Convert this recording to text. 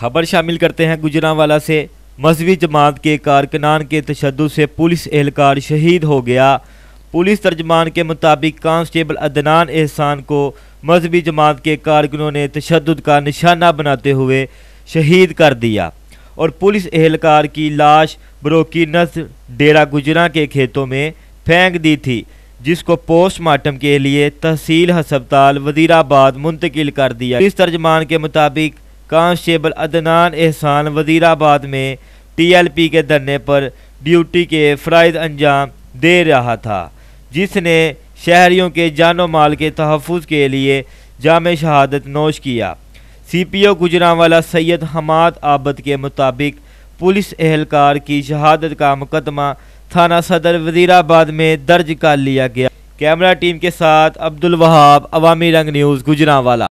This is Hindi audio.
खबर शामिल करते हैं गुजरावाला से। मजहबी जमात के कारकनान के तशद से पुलिस एहलकार शहीद हो गया। पुलिस तर्जमान के मुताबिक कांस्टेबल अदनान एहसान को मजहबी जमात के कारकुनों ने तशद का निशाना बनाते हुए शहीद कर दिया और पुलिस एहलकार की लाश बरोकी नस डेरा गुजरा के खेतों में फेंक दी थी, जिसको पोस्टमार्टम के लिए तहसील हस्पताल वजीराबाद मुंतकिल कर दिया। इस तर्जमान के मुताबिक कांस्टेबल अदनान एहसान वजीराबाद में टीएलपी के धरने पर ड्यूटी के फ़राइज अंजाम दे रहा था, जिसने शहरियों के जानो माल के तहफ़ के लिए जाम शहादत नोश किया। C P O Gujranwala Syed Hammad आबद के मुताबिक पुलिस एहलकार की शहादत का मुकदमा थाना सदर वजीराबाद में दर्ज कर लिया गया। कैमरा टीम के साथ अब्दुल वहाब, अवामी रंग न्यूज़, गुजरावाला।